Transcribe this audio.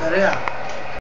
Tereyağı.